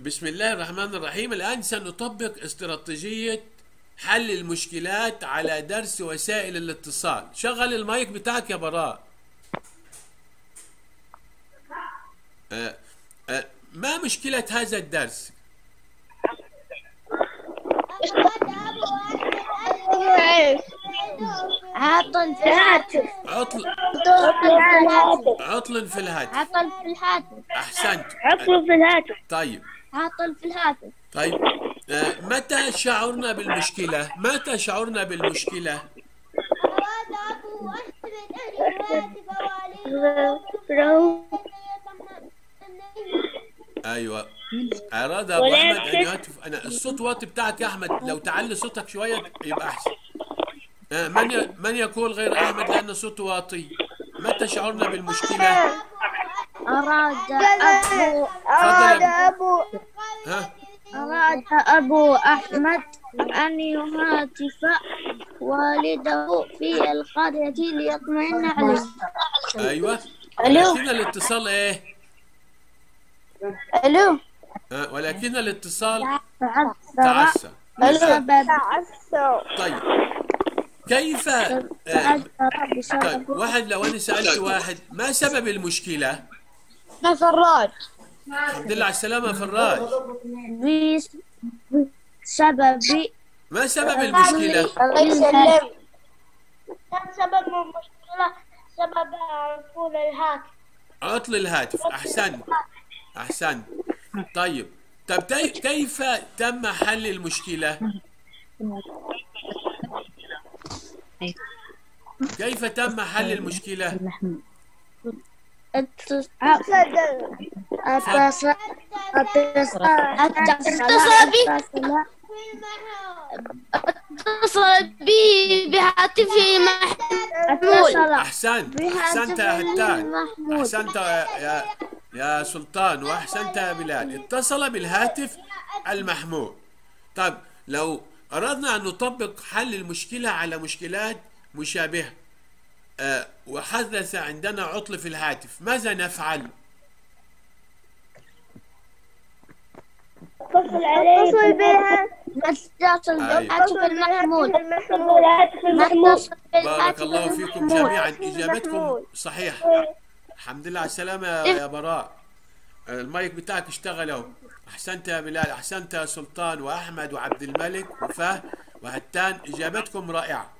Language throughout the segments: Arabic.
بسم الله الرحمن الرحيم. الآن سنطبق استراتيجية حل المشكلات على درس وسائل الاتصال. شغل المايك بتاعك يا براء. آه، آه، ما مشكلة هذا الدرس؟ عطل في الهاتف. عطل عطل عطل في الهاتف. في الهاتف. عطل في الهاتف. أحسنت. عطل في الهاتف. طيب. عطل في الهاتف طيب آه، متى شعرنا بالمشكلة؟ متى شعرنا بالمشكلة؟ أيوه. أراد أبو أحمد أن يهتف أنا الصوت واطي بتاعك يا أحمد. لو تعلي صوتك شوية يبقى أحسن. آه، من. من يقول غير أحمد لأن صوته واطي؟ متى شعرنا بالمشكلة؟ أراد أبو يا أبو ها؟ أراد أبو أحمد أن يهاتف والده في القرية ليطمئن عليه. ألو. ولكن الاتصال إيه؟ ألو. ولكن الاتصال تعثر تعسى بسبب طيب. كيف؟ آه، طيب واحد لو أنا سألت واحد ما سبب المشكلة؟ فراج الحمد لله على السلامة فراج بسبب ما سبب الله يسلمك. كان سبب المشكلة سبب عطول الهاتف. عطل الهاتف. احسنت احسنت طيب. طب كيف تم حل المشكلة؟ كيف تم حل المشكلة؟ اتصل بي. بهاتفي محمول أحسنت أحسنت يا هتان أحسنت يا يا, سلطان وأحسنت يا بلال اتصل بالهاتف المحمول طيب لو أردنا أن نطبق حل المشكلة على مشكلات مشابهة آه، وحدث عندنا عطل في الهاتف. ماذا نفعل؟ اتصل عليه اتصل بها نتصل أيوة. بالهاتف المحمول. المحمول الهاتف المحمول. بارك بالهاتف الله فيكم جميعا. إجابتكم صحيحة. الحمد لله. على السلامه يا براء. المايك بتاعك اشتغل أهو. أحسنت يا بلال. أحسنت يا سلطان وأحمد وعبد الملك وفاه وهتان إجابتكم رائعة.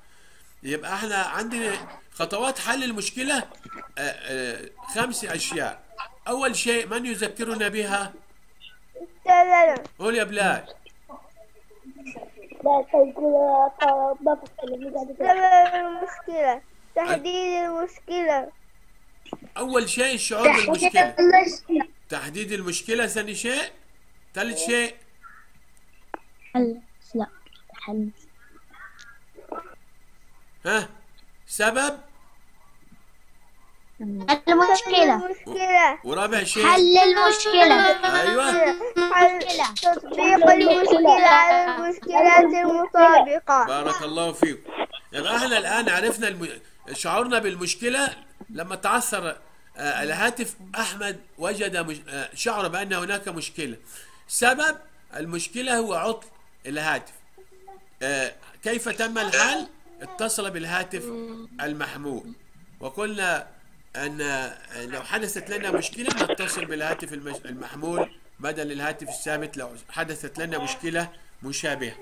يبقى إحنا عندنا خطوات حل المشكلة آه، آه، خمس أشياء. أول شيء من يذكرنا بها؟ قول يا بلال. المشكلة تحديد المشكلة أول شيء الشعور بالمشكلة تحديد المشكلة ثاني شيء. ثالث شيء. حل. لا حل. ها؟ سبب؟ المشكلة. المشكلة. ورابع شيء. حل المشكلة. أيوه. حل تطبيق المشكلة على المشكلات المطابقة. بارك الله فيكم يبقى إحنا الآن عرفنا الم... شعورنا بالمشكلة. لما تعثر آه، الهاتف أحمد وجد مش... آه، شعر بأن هناك مشكلة. سبب؟ المشكلة هو عطل الهاتف. آه، كيف تم الحل؟ اتصل بالهاتف المحمول وقلنا آه، لو حدثت لنا مشكلة نتصل بالهاتف. المحمول بدل الهاتف الثابت لو حدثت لنا مشكلة مشابهة